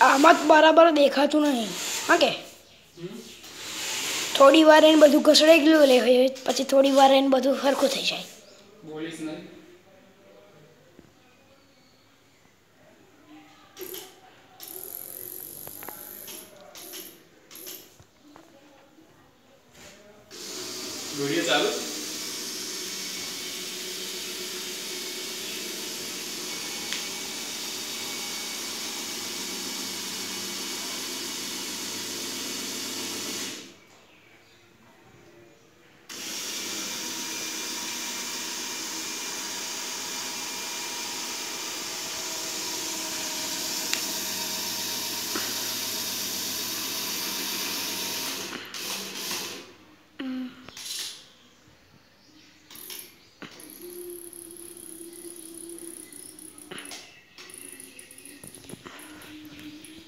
આમાં જ બરાબર દેખાતું નહીં. હા કે? થોડી વાર એને બધું ઘસડાઈ ગયું લે પછી થોડી વાર એને બધું સરખું થઈ જાય. વીડિયો ચાલુ?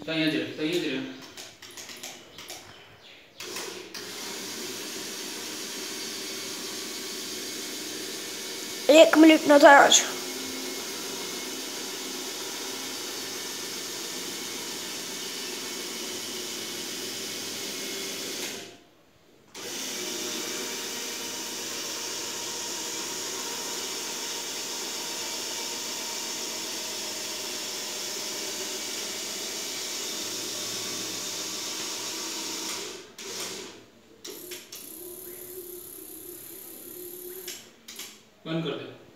Таядри, таядри. Лек млюк на дорожу. बंद कर दो